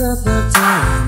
of the time.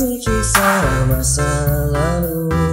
satu kisah masa lalu.